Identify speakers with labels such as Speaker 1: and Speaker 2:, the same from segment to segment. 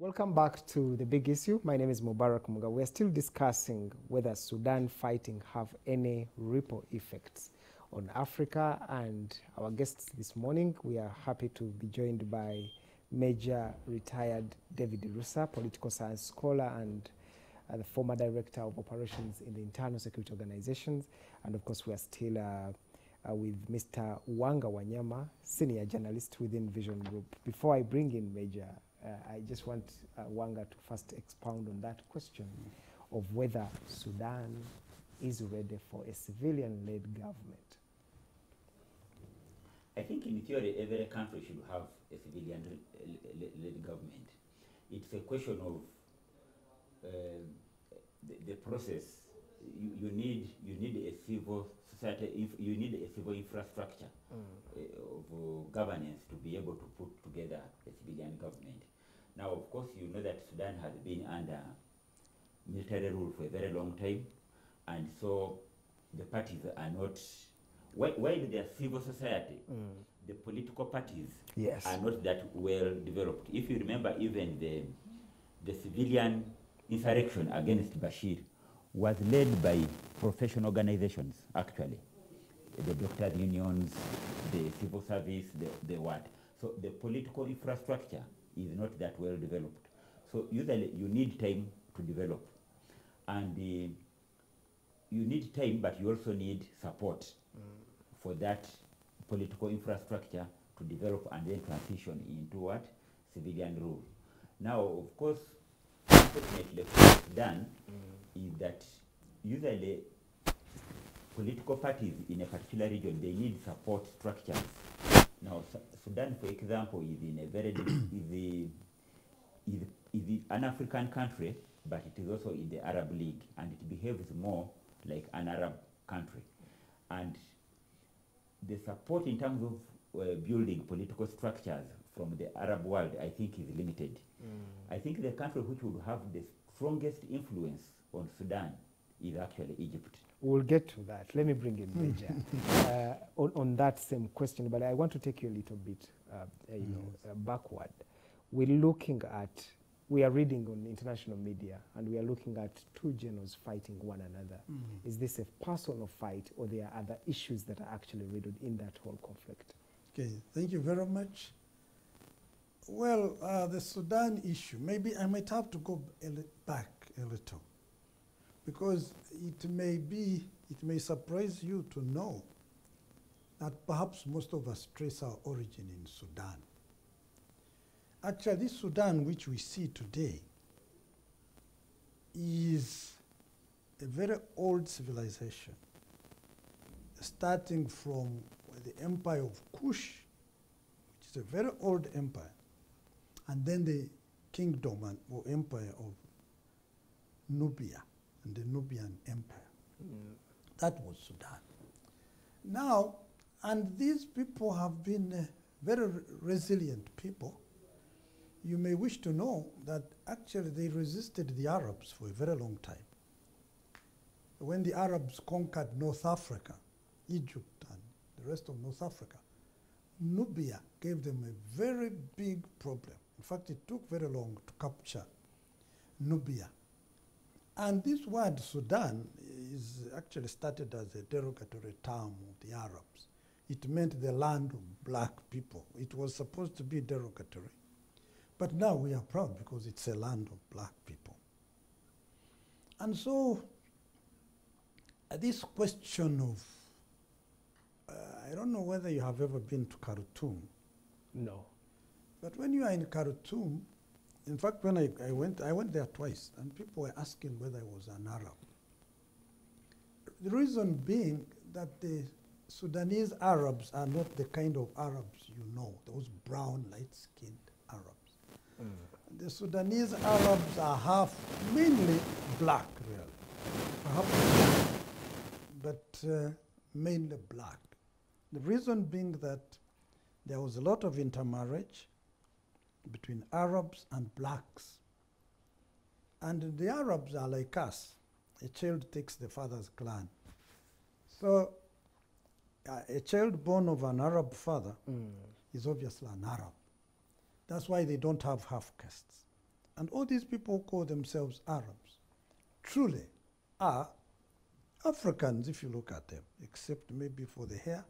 Speaker 1: Welcome back to the big issue. My name is Mubarak Muga. We're still discussing whether Sudan fighting have any ripple effects on Africa. And our guests this morning, we are happy to be joined by Major retired David Rusa, political science scholar and uh, the former director of operations in the Internal Security Organizations. And of course, we are still uh, uh, with Mr. Wanga Wanyama, senior journalist within Vision Group. Before I bring in Major, I just want uh, Wanga to first expound on that question of whether Sudan is ready for a civilian-led government.
Speaker 2: I think in theory, every country should have a civilian-led government. It's a question of uh, the, the process. You, you need you need a civil society. If you need a civil infrastructure uh, of uh, governance to be able to put together a civilian government. Now, of course, you know that Sudan has been under military rule for a very long time, and so the parties are not. While, while their civil society, mm. the political parties
Speaker 1: Yes.
Speaker 2: are not that well developed. If you remember, even the the civilian insurrection against Bashir was led by professional organizations, actually. The doctors' unions, the civil service, the, the what. So the political infrastructure is not that well developed. So usually you need time to develop. And uh, you need time, but you also need support for that political infrastructure to develop and then transition into what? Civilian rule. Now, of course, unfortunately for Sudan is that usually political parties in a particular region, they need support structures. Now, Sudan, for example, is in a very, is, is, is an African country, but it is also in the Arab League, and it behaves more like an Arab country. And the support in terms of uh, building political structures from the Arab world, I think, is limited. I think the country which would have the strongest influence on Sudan is actually Egypt.
Speaker 1: We'll get to that. Let me bring in Major uh, on, on that same question, but I want to take you a little bit, uh, you know, uh, backward. We're looking at, we are reading on international media, and we are looking at two generals fighting one another. Is this a personal fight, or there are other issues that are actually riddled in that whole conflict?
Speaker 3: Okay, thank you very much. Well, uh, the Sudan issue, maybe I might have to go back a little because it may be, it may surprise you to know that perhaps most of us trace our origin in Sudan. Actually, this Sudan which we see today is a very old civilization, starting from the empire of Kush, which is a very old empire, and then the kingdom and, or empire of Nubia and the Nubian empire. That was Sudan. Now, and these people have been uh, very re- resilient people. You may wish to know that actually they resisted the Arabs for a very long time. When the Arabs conquered North Africa, Egypt, and the rest of North Africa, Nubia gave them a very big problem. In fact, it took very long to capture Nubia. And this word Sudan is actually started as a derogatory term of the Arabs. It meant the land of black people. It was supposed to be derogatory. But now we are proud because it's a land of black people. And so, uh, this question of, uh, I don't know whether you have ever been to Khartoum,
Speaker 1: No.
Speaker 3: but when you are in Khartoum, in fact, when I, I went, I went there twice, and people were asking whether I was an Arab. The reason being that the Sudanese Arabs are not the kind of Arabs you know, those brown, light-skinned Arabs. The Sudanese Arabs are half, mainly black, really, perhaps, but uh, mainly black. The reason being that there was a lot of intermarriage between Arabs and blacks. And the Arabs are like us. A child takes the father's clan. So uh, a child born of an Arab father is obviously an Arab. That's why they don't have half castes. And all these people who call themselves Arabs truly are Africans if you look at them, except maybe for the hair.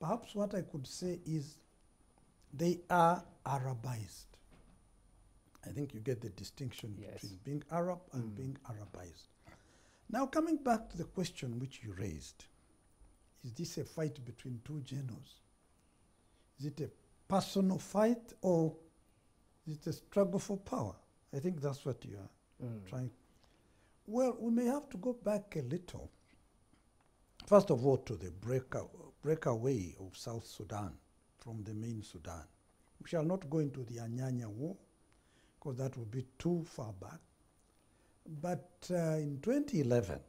Speaker 3: Perhaps what I could say is they are Arabized. I think you get the distinction
Speaker 1: Yes.
Speaker 3: between being Arab and
Speaker 1: Mm.
Speaker 3: being Arabized. Now, coming back to the question which you raised, is this a fight between two generals? Is it a personal fight or is it a struggle for power? I think that's what you are
Speaker 1: Mm.
Speaker 3: trying. Well, we may have to go back a little. First of all, to the breakout, breakaway of South Sudan from the main Sudan. We shall not go into the Anyanya War because that would be too far back. But uh, in 2011,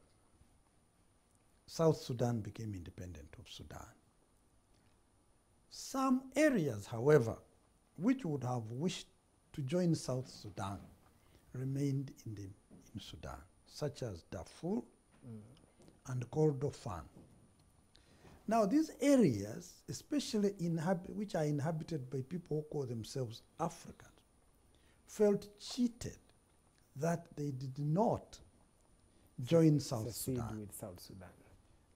Speaker 3: South Sudan became independent of Sudan. Some areas, however, which would have wished to join South Sudan remained in, the, in Sudan, such as Darfur and Kordofan. Now, these areas, especially which are inhabited by people who call themselves Africans, felt cheated that they did not join South Sudan.
Speaker 1: with South Sudan.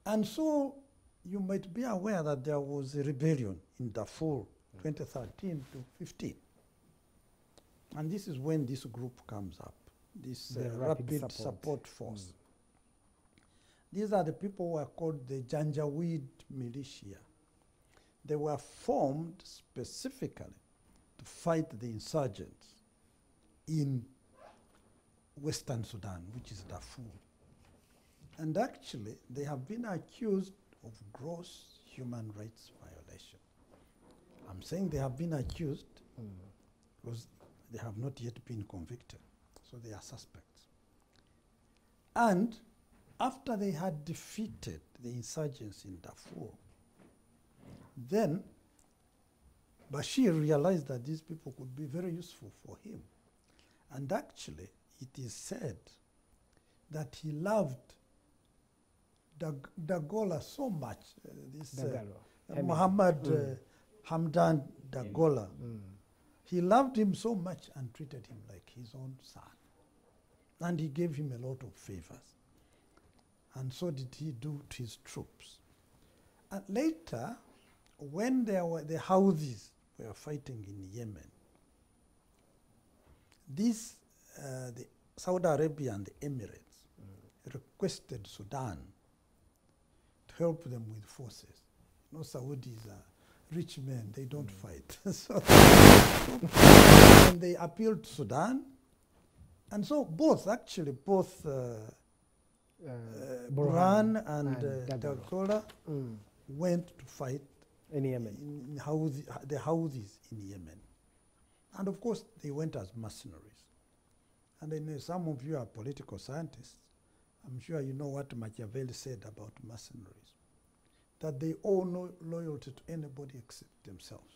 Speaker 3: And so you might be aware that there was a rebellion in Darfur 2013 to 15. And this is when this group comes up, this uh,
Speaker 1: Rapid
Speaker 3: Rapid,
Speaker 1: Support.
Speaker 3: Support, Force. These are the people who are called the Janjaweed militia. They were formed specifically to fight the insurgents in Western Sudan, which is Darfur. And actually, they have been accused of gross human rights violation. I'm saying they have been accused because they have not yet been convicted, so they are suspects. And after they had defeated the insurgents in Darfur, then Bashir realized that these people could be very useful for him. And actually, it is said that he loved Dag- Dagalo so much, uh, this uh, uh, Muhammad
Speaker 1: Mm.
Speaker 3: uh, Hamdan Dagalo.
Speaker 1: Mm.
Speaker 3: He loved him so much and treated him like his own son. And he gave him a lot of favors. And so did he do to his troops. And later, when there were the Houthis were fighting in Yemen, these, uh, the Saudi Arabia and the Emirates requested Sudan to help them with forces. You know, Saudis are rich men, they don't fight. so and they appealed to Sudan. And so both, actually, both uh,
Speaker 1: Uh,
Speaker 3: uh,
Speaker 1: Burhan
Speaker 3: and,
Speaker 1: and
Speaker 3: uh.
Speaker 1: Mm.
Speaker 3: went to fight
Speaker 1: In Yemen.
Speaker 3: in, the Houthis in Yemen. And of course, they went as mercenaries. And I know some of you are political scientists. I'm sure you know what Machiavelli said about mercenaries that they owe no loyalty to anybody except themselves,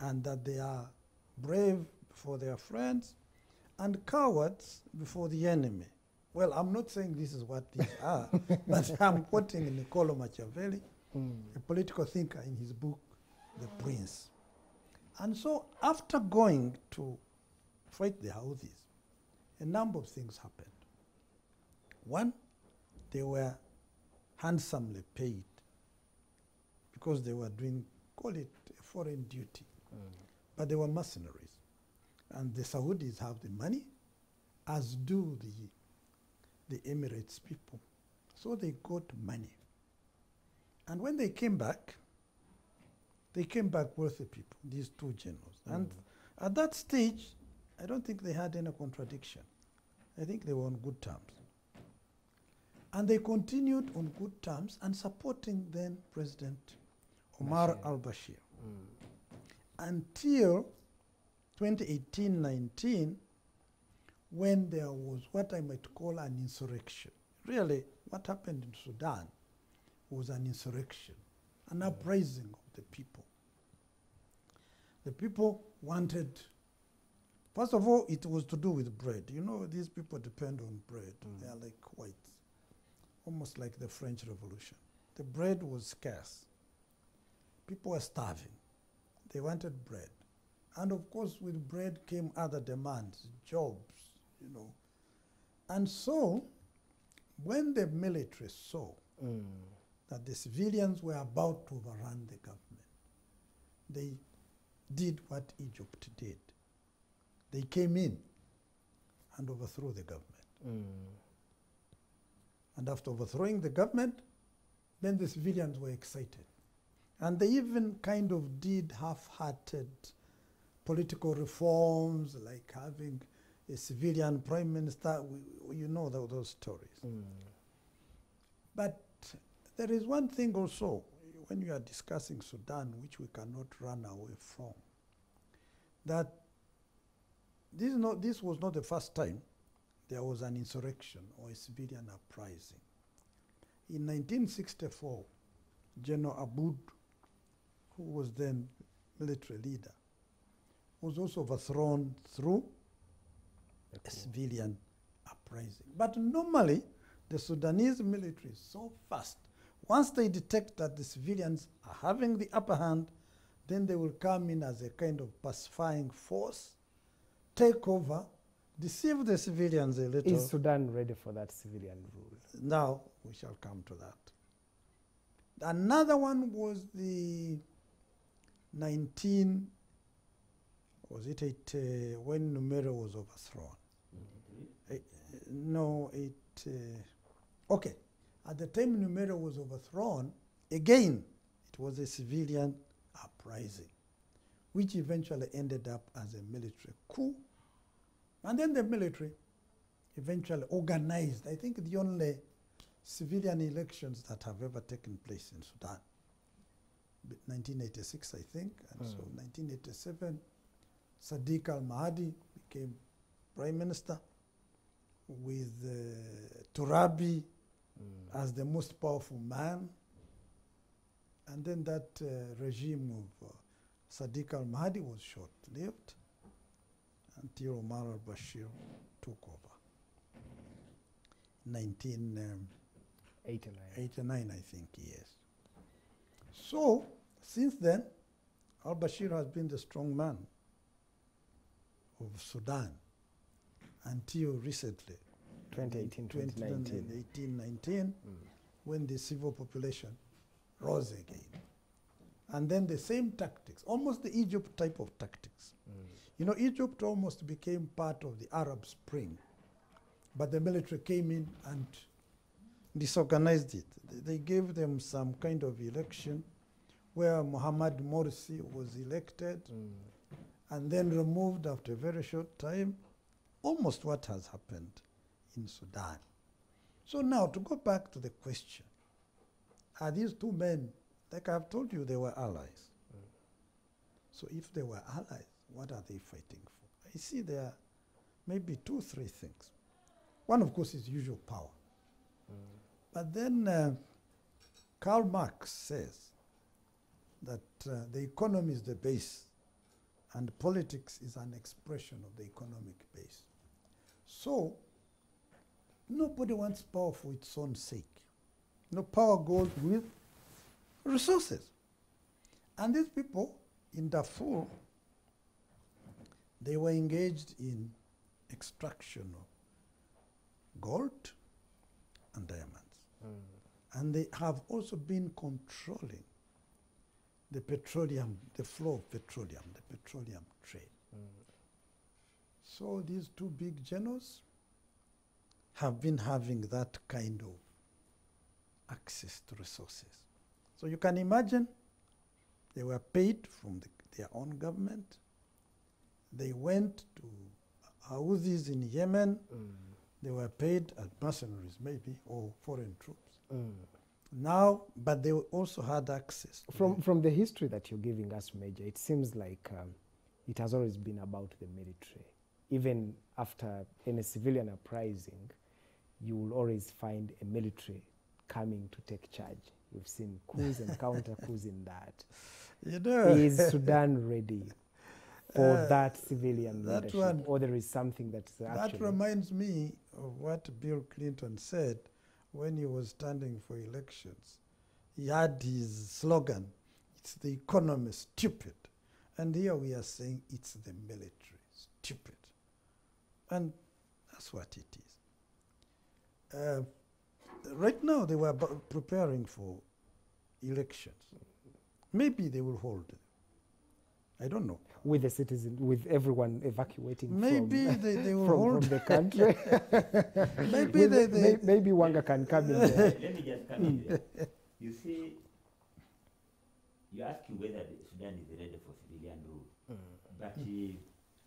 Speaker 3: and that they are brave before their friends and cowards before the enemy. Well, I'm not saying this is what these are, but I'm quoting Niccolo Machiavelli
Speaker 1: Mm.
Speaker 3: a political thinker in his book, The Prince. And so, after going to fight the Houthis, a number of things happened. One, they were handsomely paid because they were doing, call it a foreign duty, but they were mercenaries. And the Saudis have the money, as do the, the Emirates people. So they got money. And when they came back, they came back wealthy people, these two generals. Mm. And at that stage, I don't think they had any contradiction. I think they were on good terms. And they continued on good terms and supporting then President Omar al Bashir mm. until 2018 19, when there was what I might call an insurrection. Really, what happened in Sudan was an insurrection, an uprising of the people. The people wanted, first of all, it was to do with bread. You know, these people depend on bread. Mm. They are like whites, almost like the French Revolution. The bread was scarce. People were starving. They wanted bread. And of course, with bread came other demands, jobs, you know. And so, when the military saw
Speaker 1: Mm.
Speaker 3: that the civilians were about to overrun the government, they did what Egypt did. They came in and overthrew the government.
Speaker 1: Mm.
Speaker 3: And after overthrowing the government, then the civilians were excited. And they even kind of did half hearted political reforms, like having a civilian prime minister. We, you know tho- those stories.
Speaker 1: Mm.
Speaker 3: But there is one thing also when you are discussing Sudan, which we cannot run away from, that this, is not, this was not the first time there was an insurrection or a civilian uprising. In 1964, General Aboud, who was then military leader, was also overthrown through
Speaker 1: The
Speaker 3: a civilian uprising. But normally, the Sudanese military is so fast. Once they detect that the civilians are having the upper hand, then they will come in as a kind of pacifying force, take over, deceive the civilians a little.
Speaker 1: Is Sudan ready for that civilian rule?
Speaker 3: Now we shall come to that. Another one was the 19, was it eight, uh, when Numeiry was overthrown? No, it, uh, okay. At the time Numeiry was overthrown, again, it was a civilian uprising, which eventually ended up as a military coup. And then the military eventually organized, I think the only civilian elections that have ever taken place in Sudan. 1986, I think, and so 1987, Sadiq al Mahdi became prime minister with uh, Turabi as the most powerful man. And then that uh, regime of uh, Sadiq al Mahdi was short lived until Omar al Bashir took over. 1989,
Speaker 1: 89.
Speaker 3: I think, yes. So, since then, al Bashir has been the strong man of Sudan until recently.
Speaker 1: 2018, 2019.
Speaker 3: 2018, 19, when the civil population rose again. And then the same tactics, almost the Egypt type of tactics. You know, Egypt almost became part of the Arab Spring, but the military came in and disorganized it. They- They gave them some kind of election where Muhammad Morsi was elected and then removed after a very short time, almost what has happened in Sudan. So now to go back to the question, are these two men, like I've told you, they were allies. So if they were allies, what are they fighting for? I see there are maybe two, three things. One, of course, is usual power. But then uh, Karl Marx says that uh, the economy is the base and politics is an expression of the economic base. So nobody wants power for its own sake. No power goes with resources. And these people in Darfur, they were engaged in extraction of gold and diamonds. Hmm. And they have also been controlling the petroleum, the flow of petroleum, the petroleum trade. Mm. So these two big generals have been having that kind of access to resources. So you can imagine they were paid from the, their own government. They went to Houthis in Yemen. Mm. They were paid as mercenaries, maybe, or foreign troops. Mm. Now, but they also had access.
Speaker 1: From,
Speaker 3: the-
Speaker 1: from the history that you're giving us, Major, it seems like um, it has always been about the military. Even after any civilian uprising, you will always find a military coming to take charge. We've seen coups and counter coups in that.
Speaker 3: you know,
Speaker 1: Is Sudan ready for
Speaker 3: Uh,
Speaker 1: that civilian
Speaker 3: that
Speaker 1: leadership,
Speaker 3: one-
Speaker 1: or there is something that's
Speaker 3: That
Speaker 1: actually
Speaker 3: reminds me of what Bill Clinton said when he was standing for elections. He had his slogan, it's the economy stupid. And here we are saying it's the military. Stupid. And that's what it is. Uh, right now, they were preparing for elections. Maybe they will hold. I don't know.
Speaker 1: With the citizen, with everyone evacuating
Speaker 3: Maybe
Speaker 1: from,
Speaker 3: they, they will
Speaker 1: from,
Speaker 3: hold
Speaker 1: from the country.
Speaker 3: Maybe
Speaker 1: With-
Speaker 3: they,
Speaker 1: may- maybe Wanga can come in there.
Speaker 2: Let me just come in there. You see, you ask whether the Sudan is ready for civilian rule. But uh,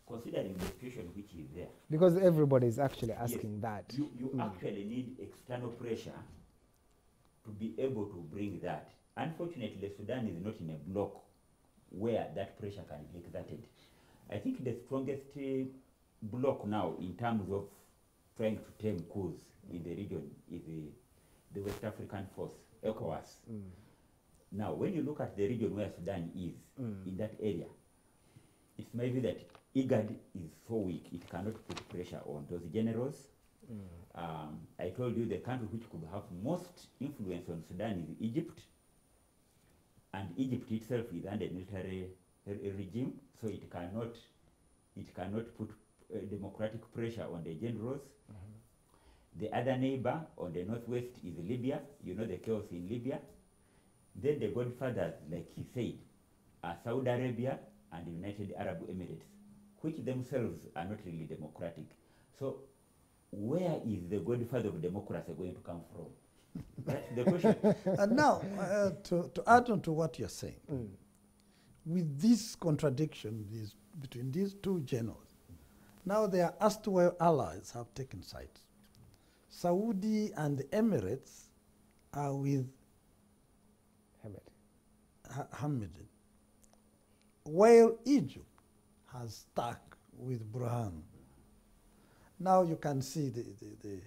Speaker 2: considering the situation which is there,
Speaker 1: Because everybody is actually asking that.
Speaker 2: you, you
Speaker 1: Mm.
Speaker 2: actually need external pressure to be able to bring that. Unfortunately, Sudan is not in a block where that pressure can be exerted. I think the strongest uh, block now in terms of trying to tame coups in the region is the, the West African Force, ECOWAS.
Speaker 1: Mm.
Speaker 2: Now, when you look at the region where Sudan is,
Speaker 1: Mm.
Speaker 2: in that area, it's my view that IGAD is so weak, it cannot put pressure on those generals.
Speaker 1: Mm.
Speaker 2: Um, I told you the country which could have most influence on Sudan is Egypt. And Egypt itself is under military regime, so it cannot, it cannot put uh, democratic pressure on the generals. The other neighbor on the northwest is Libya. You know the chaos in Libya. Then the godfathers, like he said, are Saudi Arabia and the United Arab Emirates, which themselves are not really democratic. So, where is the godfather of democracy going to come from? The question.
Speaker 3: and now, uh, to, to add on to what you're saying,
Speaker 1: Mm.
Speaker 3: with this contradiction these, between these two generals, now their erstwhile allies have taken sides. Saudi and the Emirates are with
Speaker 1: Ahmed.
Speaker 3: Ha- Hamid, while Egypt has stuck with Burhan. Now you can see the, the, the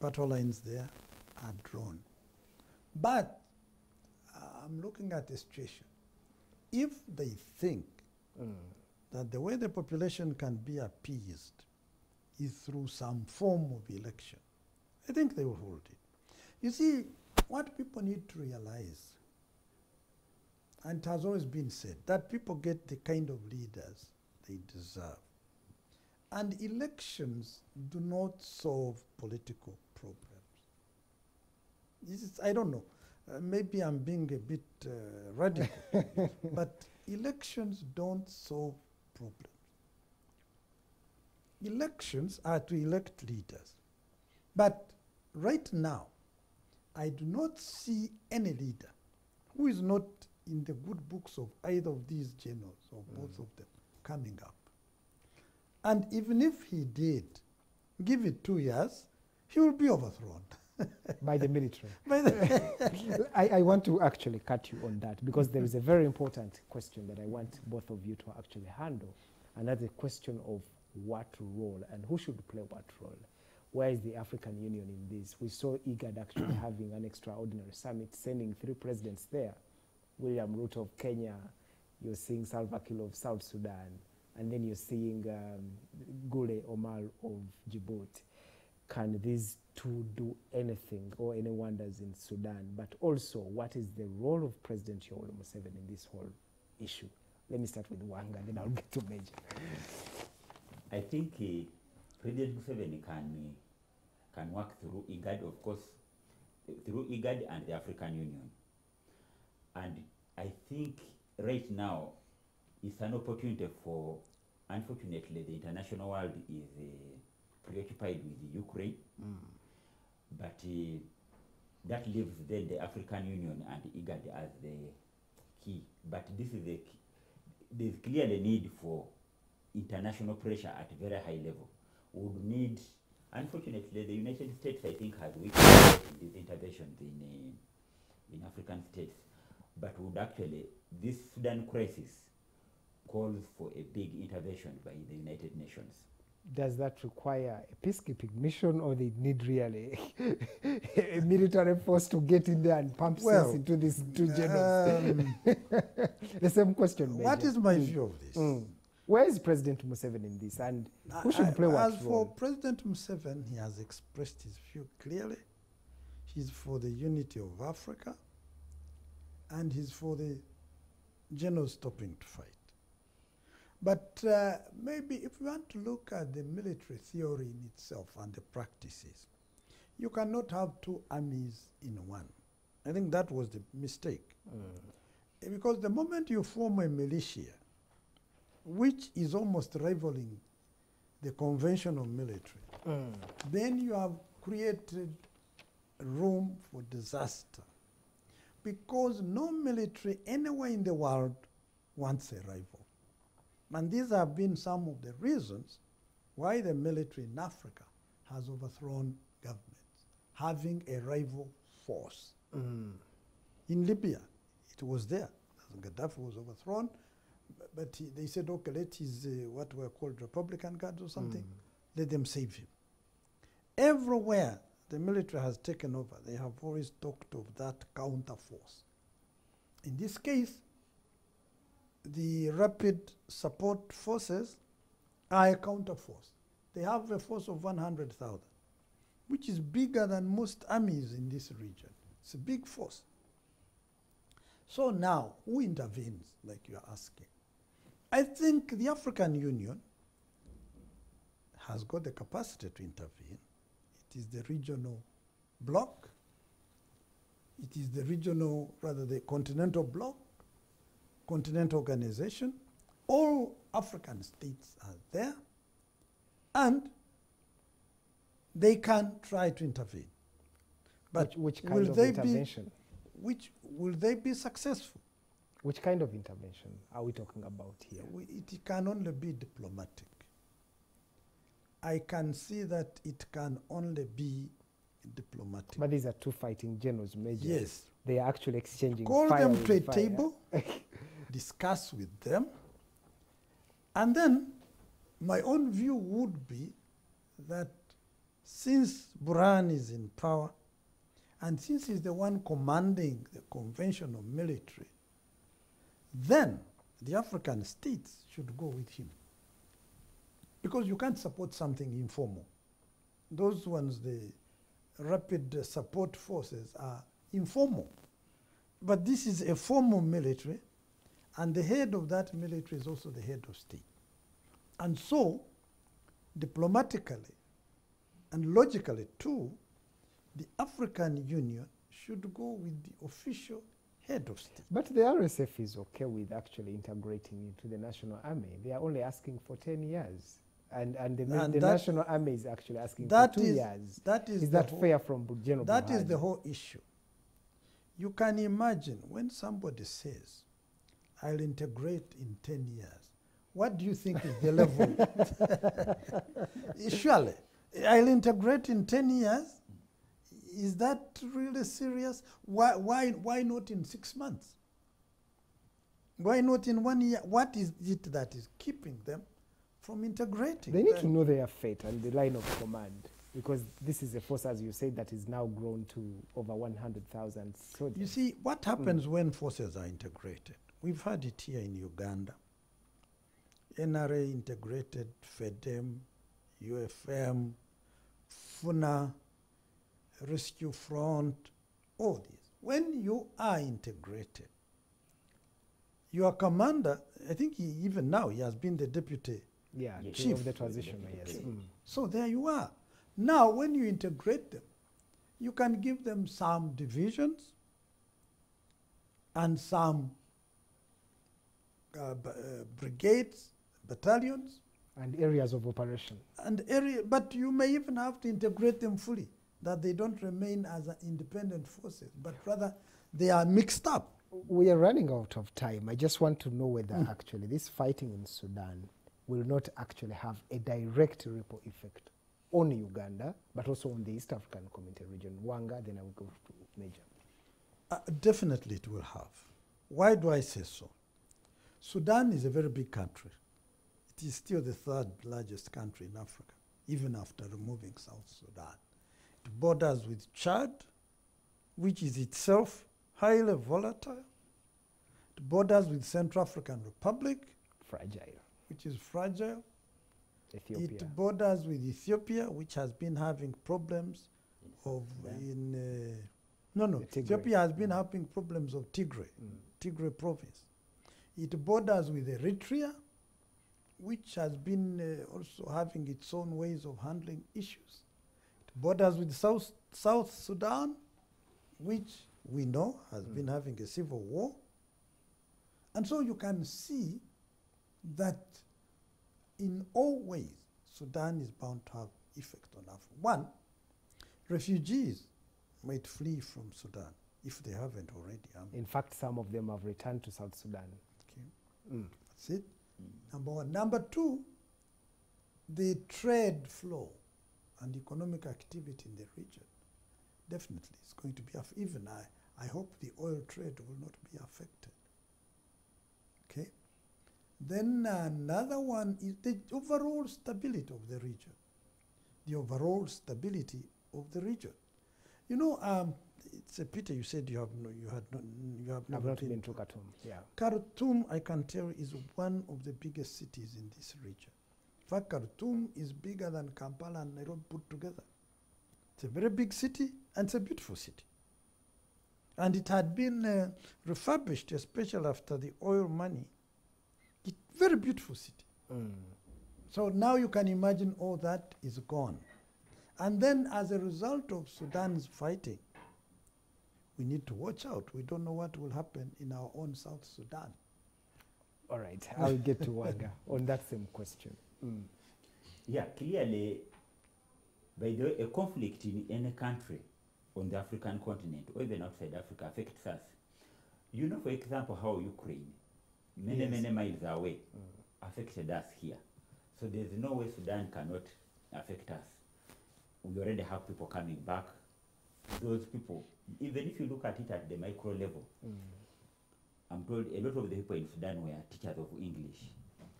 Speaker 3: battle lines there are drawn. But uh, I'm looking at the situation. If they think
Speaker 1: Mm.
Speaker 3: that the way the population can be appeased is through some form of election, I think they will hold it. You see, what people need to realize, and it has always been said, that people get the kind of leaders they deserve. And elections do not solve political is, I don't know, uh, maybe I'm being a bit uh, radical, but elections don't solve problems. Elections are to elect leaders. But right now, I do not see any leader who is not in the good books of either of these generals or both of them coming up. And even if he did, give it two years, he will be overthrown.
Speaker 1: By the military.
Speaker 3: By the-
Speaker 1: I, I want to actually cut you on that because there is a very important question that I want both of you to actually handle, and that's the question of what role and who should play what role. Where is the African Union in this? We saw IGAD actually having an extraordinary summit, sending three presidents there William Ruto of Kenya, you're seeing Salva Kiir of South Sudan, and then you're seeing um, Guelleh Omar of Djibouti. Can these two do anything or any wonders in Sudan? But also, what is the role of President Yoweri Museveni in this whole issue? Let me start with Wanga, then I'll get to Major.
Speaker 2: I think uh, President Museveni can, uh, can work through IGAD, of course, through IGAD and the African Union. And I think right now it's an opportunity for, unfortunately, the international world is uh, preoccupied with Ukraine. But uh, that leaves then the African Union and IGAD as the key. But this is the key. There's clearly need for international pressure at a very high level. Would need, unfortunately, the United States, I think, has weak in these interventions in, uh, in African states. But would actually, this Sudan crisis calls for a big intervention by the United Nations.
Speaker 1: Does that require a peacekeeping mission or they need really a military force to get in there and pump
Speaker 3: Well,
Speaker 1: sense into these two generals?
Speaker 3: Um,
Speaker 1: the same question.
Speaker 3: what
Speaker 1: Major.
Speaker 3: is my view of this?
Speaker 1: Mm. Where is President Museveni in this, and who should
Speaker 3: I-
Speaker 1: play what
Speaker 3: As for? President Museveni, he has expressed his view clearly. He's for the unity of Africa, and he's for the general stopping to fight. But uh, maybe if you want to look at the military theory in itself and the practices, you cannot have two armies in one. I think that was the mistake. Eh, Because the moment you form a militia, which is almost rivaling the conventional military, then you have created room for disaster. Because no military anywhere in the world wants a rival. And these have been some of the reasons why the military in Africa has overthrown governments, having a rival force. In Libya, it was there. Gaddafi was overthrown, but he, they said, okay, let his, uh, what were called Republican Guards or something, let them save him. Everywhere the military has taken over, they have always talked of that counter force. In this case, the rapid support forces are a counter force. They have a force of 100,000, which is bigger than most armies in this region. It's a big force. So now, who intervenes, like you're asking? I think the African Union has got the capacity to intervene. It is the regional bloc. It is the regional, rather the continental bloc, continental organization. All African states are there, and they can try to intervene. But
Speaker 1: which, which
Speaker 3: will
Speaker 1: kind of
Speaker 3: they
Speaker 1: intervention?
Speaker 3: be which will they be successful?
Speaker 1: Which kind of intervention are we talking about here?
Speaker 3: We, it can only be diplomatic. I can see that it can only be diplomatic.
Speaker 1: But these are two fighting generals, major.
Speaker 3: Yes.
Speaker 1: They are actually exchanging
Speaker 3: Call them to a
Speaker 1: fire.
Speaker 3: table, discuss with them, and then my own view would be that since Burhan is in power, and since he's the one commanding the conventional military, then the African states should go with him. Because you can't support something informal. Those ones, the rapid support forces, are informal. But this is a formal military, and the head of that military is also the head of state. And so, diplomatically and logically too, the African Union should go with the official head of state.
Speaker 1: But the RSF is okay with actually integrating into the national army. They are only asking for 10 years. And, and the,
Speaker 3: And
Speaker 1: the national army is actually asking
Speaker 3: That
Speaker 1: for two
Speaker 3: is-
Speaker 1: years.
Speaker 3: that is
Speaker 1: is that
Speaker 3: whole-
Speaker 1: fair from General
Speaker 3: That is
Speaker 1: Buhari?
Speaker 3: the whole issue. You can imagine when somebody says, I'll integrate in 10 years, what do you think is the level? Surely, I'll integrate in 10 years? Is that really serious? Why, why, why not in six months? Why not in one year? What is it that is keeping them from integrating?
Speaker 1: They need to know their fate and the line of command because this is a force, as you said, that is now grown to over 100,000 soldiers.
Speaker 3: You see, what happens when forces are integrated? We've had it here in Uganda. NRA integrated, FEDEM, UFM, FUNA, Rescue Front, all these. When you are integrated, your commander, I think he, even now he has been the deputy
Speaker 1: yeah, chief of the transition, yes. Mm.
Speaker 3: So there you are. Now, when you integrate them, you can give them some divisions and some uh, uh, brigades, battalions,
Speaker 1: And areas of operation.
Speaker 3: and area. But you may even have to integrate them fully, that they don't remain as independent forces, but rather they are mixed up.
Speaker 1: We are running out of time. I just want to know whether
Speaker 3: Mm.
Speaker 1: actually this fighting in Sudan will not actually have a direct ripple effect on Uganda, but also on the East African Community region. Wanga, then I will go to Major.
Speaker 3: Uh, definitely it will have. Why do I say so? Sudan is a very big country. It is still the third largest country in Africa, even after removing South Sudan. It borders with Chad, which is itself highly volatile. It borders with Central African Republic,
Speaker 1: Fragile.
Speaker 3: which is fragile.
Speaker 1: Ethiopia.
Speaker 3: It borders with Ethiopia, which has been having problems of in uh, no no Ethiopia has been having problems of Tigray,
Speaker 1: Mm.
Speaker 3: Tigray province. It borders with Eritrea. which has been uh, also having its own ways of handling issues. It borders with South, South Sudan, which we know has been having a civil war. And so you can see that in all ways, Sudan is bound to have effect on Africa. One, refugees might flee from Sudan if they haven't already. Um,
Speaker 1: In fact, some of them have returned to South Sudan.
Speaker 3: Okay. That's it. Number one. Number two, the trade flow and economic activity in the region definitely is going to be even I, I hope the oil trade will not be affected. Okay. Then another one is the overall stability of the region. The overall stability of the region. You know, um, it's a pity you said you have no, you had no, you have
Speaker 1: I've
Speaker 3: never
Speaker 1: not
Speaker 3: been
Speaker 1: been to Khartoum. Yeah.
Speaker 3: Khartoum, I can tell, is one of the biggest cities in this region. In fact, Khartoum is bigger than Kampala and Nairobi put together. It's a very big city and it's a beautiful city. And it had been uh, refurbished, especially after the oil money. It very beautiful city.
Speaker 1: Mm.
Speaker 3: So now you can imagine all that is gone. And then as a result of Sudan's fighting, we need to watch out. We don't know what will happen in our own South Sudan.
Speaker 1: All right. I'll get to Wanga on that same question. Mm.
Speaker 2: Yeah, clearly, by the way, a conflict in any country on the African continent or even outside Africa affects us. You know, for example, how Ukraine, many,
Speaker 3: Yes.
Speaker 2: many miles away, affected us here. So there's no way Sudan cannot affect us. We already have people coming back. Those people, even if you look at it at the micro level, mm. I'm told a lot of the people in Sudan were teachers of English.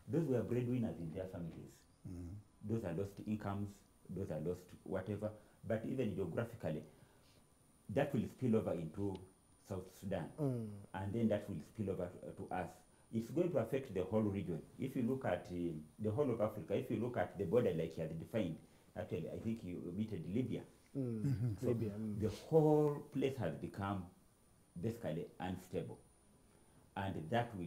Speaker 2: Those were breadwinners in their families. Mm. Those are lost incomes, those are lost whatever. But even geographically, that will spill over into South Sudan. Mm. And then that will spill over to, to us. It's going to affect the whole region. If you look at uh, the whole of Africa, if you look at the border like he has defined, actually, I think you omitted Libya.
Speaker 1: Mm.
Speaker 2: So
Speaker 1: Libya. mm.
Speaker 2: the whole place has become basically unstable. And that will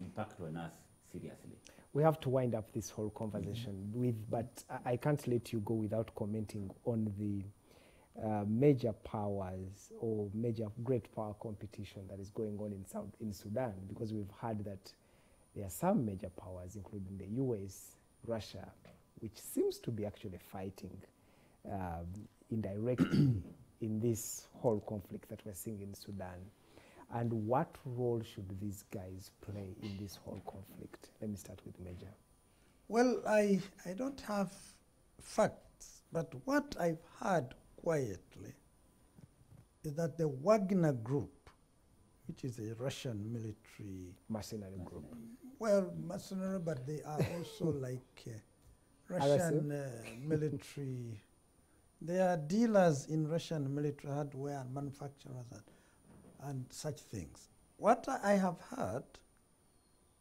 Speaker 2: impact on us seriously.
Speaker 1: We have to wind up this whole conversation with, but I- I can't let you go without commenting on the uh, major powers or major great power competition that is going on in South in Sudan, because we've heard that there are some major powers, including the U.S., Russia, which seems to be actually fighting um, indirectly in this whole conflict that we're seeing in Sudan. And what role should these guys play in this whole conflict? Let me start with Major.
Speaker 3: Well, I, I don't have facts, but what I've heard quietly is that the Wagner Group, which is a Russian military,
Speaker 1: Mercenary group.
Speaker 3: well, mercenary, but they are also like uh? Russian uh, military. They are dealers in Russian military hardware and manufacturers and, and such things. What I have heard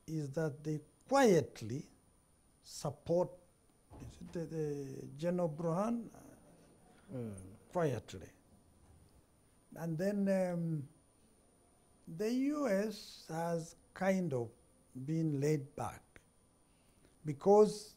Speaker 3: is that they quietly support is it the, the General Burhan uh,
Speaker 1: Mm.
Speaker 3: quietly. And then um, the US has kind of been laid back because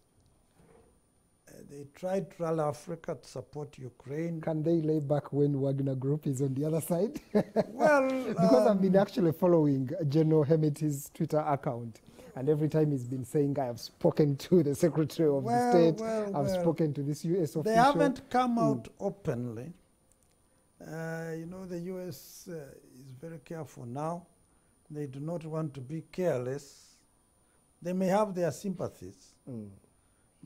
Speaker 3: they tried to rally Africa to support Ukraine.
Speaker 1: Can they lay back when Wagner Group is on the other side?
Speaker 3: well,
Speaker 1: because I've been
Speaker 3: um,
Speaker 1: actually following General Hemeti's Twitter account, and every time he's been saying, "I have spoken to the Secretary of
Speaker 3: Well,
Speaker 1: the State,
Speaker 3: well,
Speaker 1: I've
Speaker 3: well.
Speaker 1: spoken to this U.S. official."
Speaker 3: They haven't come
Speaker 1: Mm.
Speaker 3: out openly. Uh, you know, the US uh, is very careful now. They do not want to be careless. They may have their sympathies,
Speaker 1: Mm.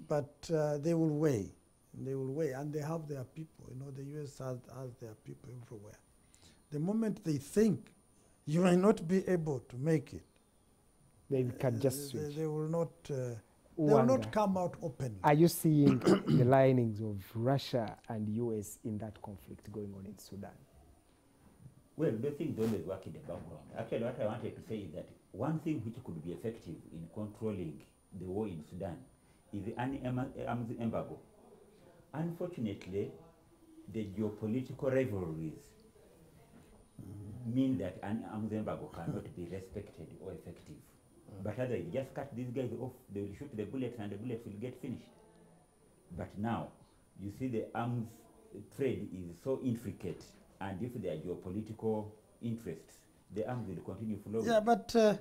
Speaker 3: But uh, they will weigh. They will weigh, and they have their people. You know, the US has, has their people everywhere. The moment they think you may not be able to make it,
Speaker 1: They can
Speaker 3: uh,
Speaker 1: just
Speaker 3: they,
Speaker 1: switch.
Speaker 3: they will not. Uh, they will not come out openly.
Speaker 1: Are you seeing the linings of Russia and U.S. in that conflict going on in Sudan?
Speaker 2: Well, those things always work in the background. Actually, what I wanted to say is that one thing which could be effective in controlling the war in Sudan is the arms embargo. Unfortunately, the geopolitical rivalries mm, mean that an arms embargo cannot be respected or effective. Mm. But otherwise, just cut these guys off, they will shoot the bullets and the bullets will get finished. But now, you see the arms trade is so intricate, and if there are geopolitical interests, the arms will continue flowing.
Speaker 3: Yeah, but uh, mm.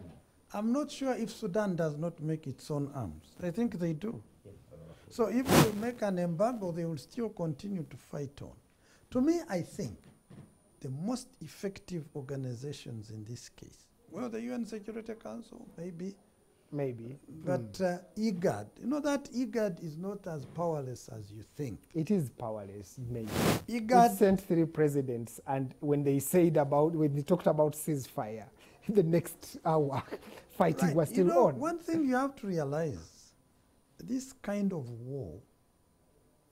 Speaker 3: I'm not sure if Sudan does not make its own arms. I think they do. So if they make an embargo, they will still continue to fight on. To me, I think the most effective organizations in this case, well, the UN Security Council, maybe,
Speaker 1: Maybe.
Speaker 3: but
Speaker 1: Mm.
Speaker 3: uh, IGAD, you know that IGAD is not as powerless as you think.
Speaker 1: It is powerless, maybe. It
Speaker 3: IGAD,
Speaker 1: sent three presidents, and when they said about, when they talked about ceasefire, the next hour, fighting
Speaker 3: right,
Speaker 1: was
Speaker 3: you
Speaker 1: still
Speaker 3: know,
Speaker 1: on.
Speaker 3: one thing you have to realize, this kind of war,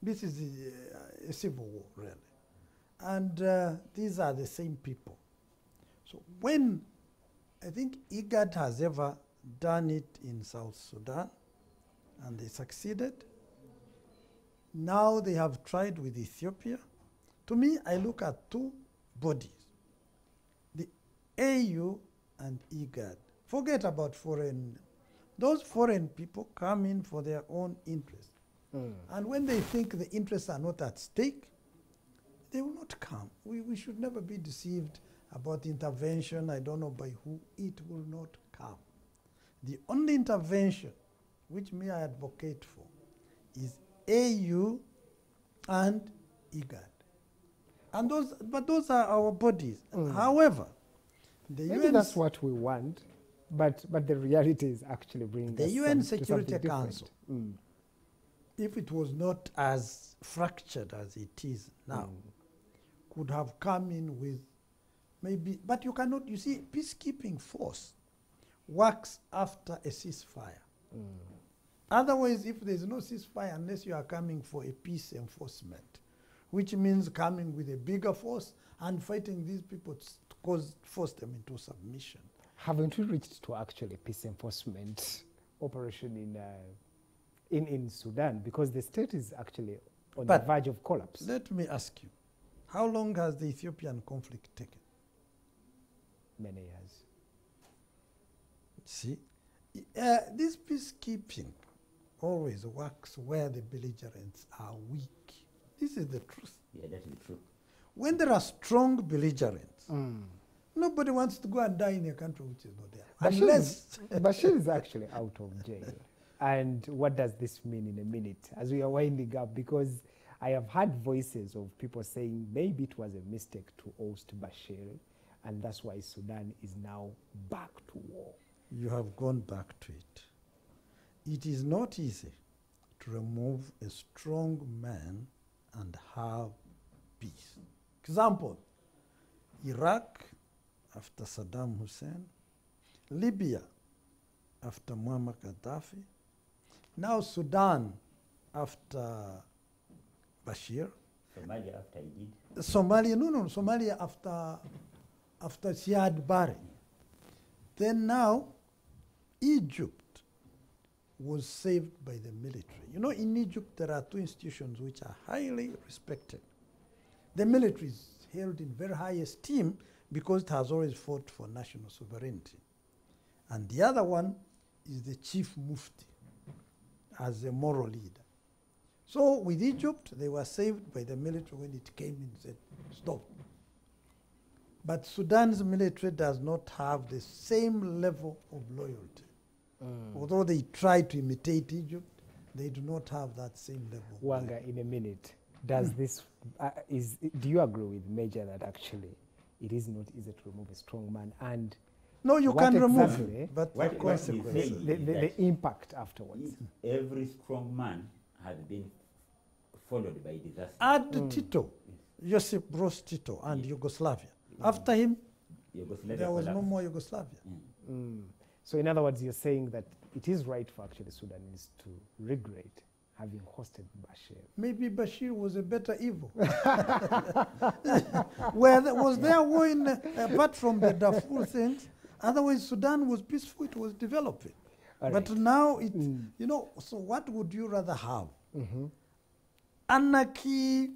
Speaker 3: this is a, a civil war, really. And uh, these are the same people. So when I think IGAD has ever done it in South Sudan and they succeeded. Now they have tried with Ethiopia. To me, I look at two bodies the AU and IGAD. Forget about foreign. Those foreign people come in for their own interests.
Speaker 1: Mm.
Speaker 3: And when they think the interests are not at stake, they will not come. We, we should never be deceived about intervention, I don't know by who, it will not come. The only intervention which may I advocate for is AU and IGAD. And those, but those are our bodies.
Speaker 1: Mm.
Speaker 3: However, the
Speaker 1: Maybe
Speaker 3: UN
Speaker 1: that's what we want, but but the reality is actually bringing
Speaker 3: The UN
Speaker 1: some-
Speaker 3: Security. Council.
Speaker 1: Mm.
Speaker 3: if it was not as fractured as it is now,
Speaker 1: Mm.
Speaker 3: could have come in with maybe, but you cannot, you see, peacekeeping force works after a ceasefire.
Speaker 1: Mm.
Speaker 3: Otherwise, if there's no ceasefire, unless you are coming for a peace enforcement, which means coming with a bigger force and fighting these people cause, force them into submission.
Speaker 1: Haven't we reached to actually peace enforcement operation in uh, in in Sudan because the state is actually on
Speaker 3: But
Speaker 1: the verge of collapse?
Speaker 3: Let me ask you, how long has the Ethiopian conflict taken?
Speaker 1: Many years.
Speaker 3: See, uh, this peacekeeping always works where the belligerents are weak. This is the truth.
Speaker 2: Yeah, that is true.
Speaker 3: When there are strong belligerents,
Speaker 1: Mm.
Speaker 3: nobody wants to go and die in a country which is not there.
Speaker 1: Bashir
Speaker 3: Unless,
Speaker 1: is, Bashir is actually out of jail. And what does this mean in a minute as we are winding up? Because I have heard voices of people saying maybe it was a mistake to oust Bashir, and that's why Sudan is now back to war.
Speaker 3: you have gone back to it. It is not easy to remove a strong man and have peace. Example Iraq after Saddam Hussein, Libya after Muammar Gaddafi, now Sudan after Bashir,
Speaker 2: Somalia after he did.
Speaker 3: Somalia, no, no, Somalia after, after Siad Barre. Then now, Egypt was saved by the military. You know, in Egypt, there are two institutions which are highly respected. The military is held in very high esteem because it has always fought for national sovereignty. And the other one is the chief mufti as a moral leader. So with Egypt, they were saved by the military when it came and said, stop. But Sudan's military does not have the same level of loyalty. Mm. Although they try to imitate Egypt, they do not have that same level.
Speaker 1: Wanga, in a minute, does this uh, is do you agree with Major that actually it is not easy to remove a strong man and
Speaker 3: No, you
Speaker 1: What
Speaker 3: can remove
Speaker 1: exactly?
Speaker 3: him, but
Speaker 2: What-
Speaker 3: the
Speaker 2: what
Speaker 3: consequences.
Speaker 1: the, the, the impact afterwards?
Speaker 2: Every strong man has been followed by disaster.
Speaker 3: Add Tito, Josip Broz Tito, and Yugoslavia. After him,
Speaker 2: Yugoslavia
Speaker 3: there was no more Yugoslavia.
Speaker 1: Mm. So, in other words, you're saying that it is right for actually Sudanese to regret having hosted Bashir.
Speaker 3: Maybe Bashir was a better evil. Where there, was there war in, uh, apart from the Darfur things? Otherwise, Sudan was peaceful, it was developing.
Speaker 1: All
Speaker 3: but
Speaker 1: right.
Speaker 3: now, it,
Speaker 1: Mm.
Speaker 3: you know, so what would you rather have?
Speaker 1: Mhm.
Speaker 3: Anarchy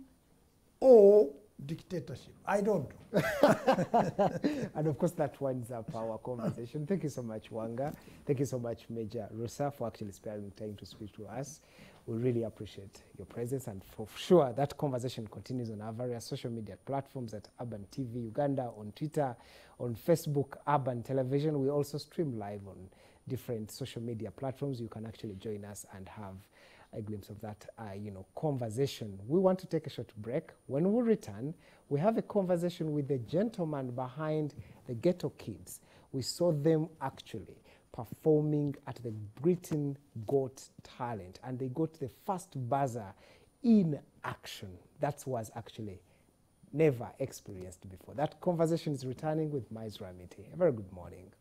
Speaker 3: or dictatorship. I don't know.
Speaker 1: and of course, that winds up our conversation. Thank you so much, Wanga. Thank you so much, Major Rusa, for actually sparing time to speak to us. We really appreciate your presence, and for sure, that conversation continues on our various social media platforms at Urban TV Uganda, on Twitter, on Facebook, Urban Television. We also stream live on different social media platforms. You can actually join us and have a glimpse of that, uh, you know, conversation. We want to take a short break. When we return, we have a conversation with the gentleman behind the Ghetto Kids. We saw them actually performing at the Britain Got Talent, and they got the first buzzer in action. That was actually never experienced before. That conversation is returning with Maizra Miti. A very good morning.